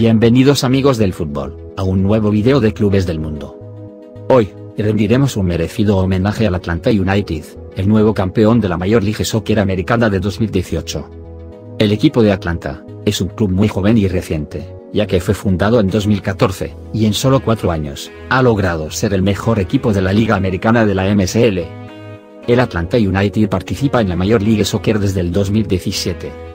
Bienvenidos amigos del fútbol, a un nuevo video de clubes del mundo. Hoy, rendiremos un merecido homenaje al Atlanta United, el nuevo campeón de la Major League Soccer americana de 2018. El equipo de Atlanta, es un club muy joven y reciente, ya que fue fundado en 2014, y en solo cuatro años, ha logrado ser el mejor equipo de la Liga Americana de la MSL. El Atlanta United participa en la Major League Soccer desde el 2017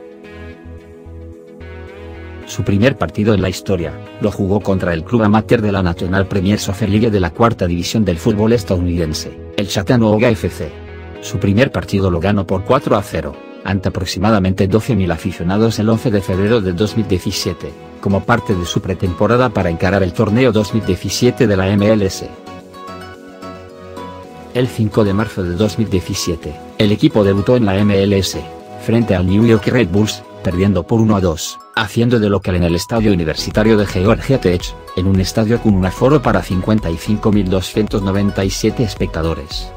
su primer partido en la historia, lo jugó contra el club amateur de la National Premier Soccer League de la cuarta división del fútbol estadounidense, el Chattanooga FC. Su primer partido lo ganó por 4 a 0, ante aproximadamente 12.000 aficionados el 11 de febrero de 2017, como parte de su pretemporada para encarar el torneo 2017 de la MLS. El 5 de marzo de 2017, el equipo debutó en la MLS, frente al New York Red Bulls, perdiendo por 1 a 2, haciendo de local en el Estadio Universitario de Georgia Tech, en un estadio con un aforo para 55.297 espectadores.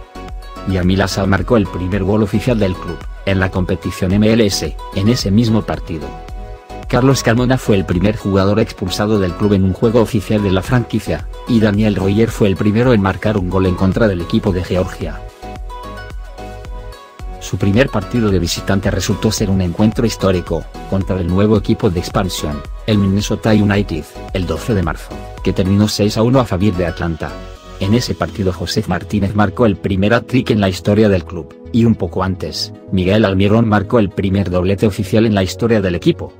Yamil marcó el primer gol oficial del club, en la competición MLS, en ese mismo partido. Carlos Carmona fue el primer jugador expulsado del club en un juego oficial de la franquicia, y Daniel Royer fue el primero en marcar un gol en contra del equipo de Georgia. Su primer partido de visitante resultó ser un encuentro histórico, contra el nuevo equipo de expansión, el Minnesota United, el 12 de marzo, que terminó 6 a 1 a favor de Atlanta. En ese partido José Martínez marcó el primer hat-trick en la historia del club, y un poco antes, Miguel Almirón marcó el primer doblete oficial en la historia del equipo.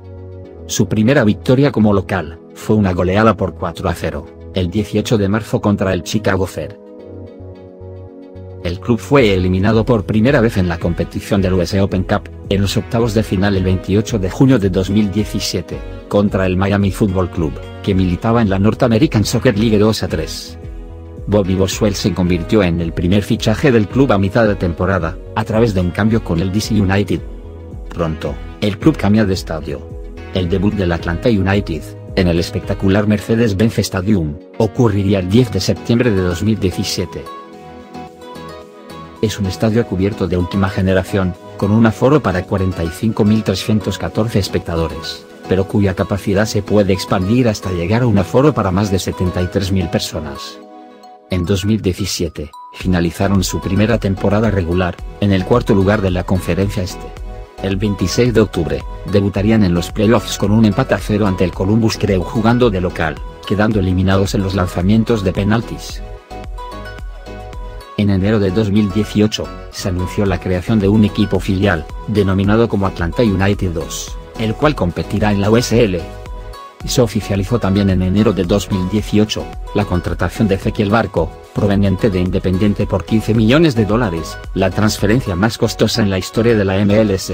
Su primera victoria como local, fue una goleada por 4 a 0, el 18 de marzo contra el Chicago Fed. El club fue eliminado por primera vez en la competición del US Open Cup, en los octavos de final el 28 de junio de 2017, contra el Miami Football Club, que militaba en la North American Soccer League 2 a 3. Bobby Boswell se convirtió en el primer fichaje del club a mitad de temporada, a través de un cambio con el DC United. Pronto, el club cambia de estadio. El debut del Atlanta United, en el espectacular Mercedes-Benz Stadium, ocurriría el 10 de septiembre de 2017. Es un estadio cubierto de última generación, con un aforo para 45.314 espectadores, pero cuya capacidad se puede expandir hasta llegar a un aforo para más de 73.000 personas. En 2017, finalizaron su primera temporada regular, en el cuarto lugar de la conferencia este. El 26 de octubre, debutarían en los playoffs con un empate a cero ante el Columbus Crew jugando de local, quedando eliminados en los lanzamientos de penaltis. En enero de 2018, se anunció la creación de un equipo filial, denominado como Atlanta United 2, el cual competirá en la USL. Se oficializó también en enero de 2018, la contratación de Ezequiel Barco, proveniente de Independiente por 15 millones de dólares, la transferencia más costosa en la historia de la MLS.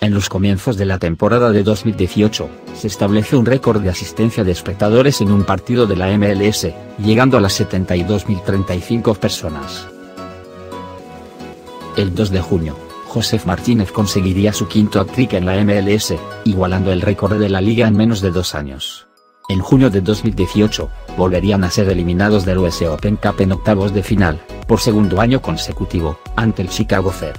En los comienzos de la temporada de 2018, se establece un récord de asistencia de espectadores en un partido de la MLS, llegando a las 72.035 personas. El 2 de junio, Josef Martínez conseguiría su quinto hat-trick en la MLS, igualando el récord de la liga en menos de dos años. En junio de 2018, volverían a ser eliminados del US Open Cup en octavos de final, por segundo año consecutivo, ante el Chicago Fed.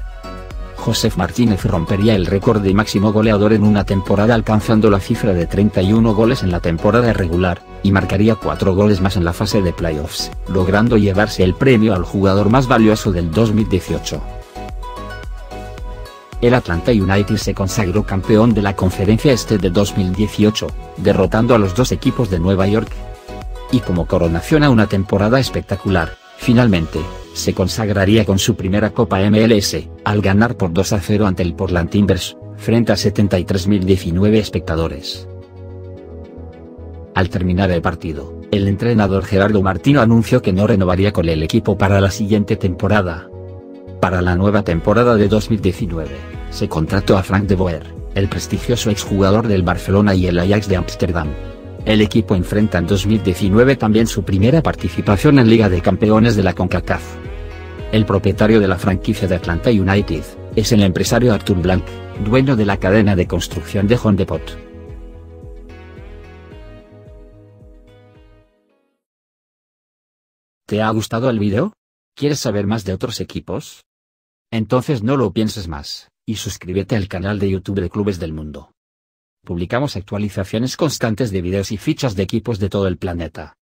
Josef Martínez rompería el récord de máximo goleador en una temporada alcanzando la cifra de 31 goles en la temporada regular, y marcaría 4 goles más en la fase de playoffs, logrando llevarse el premio al jugador más valioso del 2018. El Atlanta United se consagró campeón de la conferencia este de 2018, derrotando a los dos equipos de Nueva York. Y como coronación a una temporada espectacular, finalmente, se consagraría con su primera Copa MLS, al ganar por 2 a 0 ante el Portland Timbers, frente a 73.019 espectadores. Al terminar el partido, el entrenador Gerardo Martino anunció que no renovaría con el equipo para la siguiente temporada. Para la nueva temporada de 2019, se contrató a Frank de Boer, el prestigioso exjugador del Barcelona y el Ajax de Ámsterdam. El equipo enfrenta en 2019 también su primera participación en Liga de Campeones de la CONCACAF. El propietario de la franquicia de Atlanta United, es el empresario Arthur Blank, dueño de la cadena de construcción de John Depot. ¿Te ha gustado el video? ¿Quieres saber más de otros equipos? Entonces no lo pienses más, y suscríbete al canal de YouTube de Clubes del Mundo. Publicamos actualizaciones constantes de videos y fichas de equipos de todo el planeta.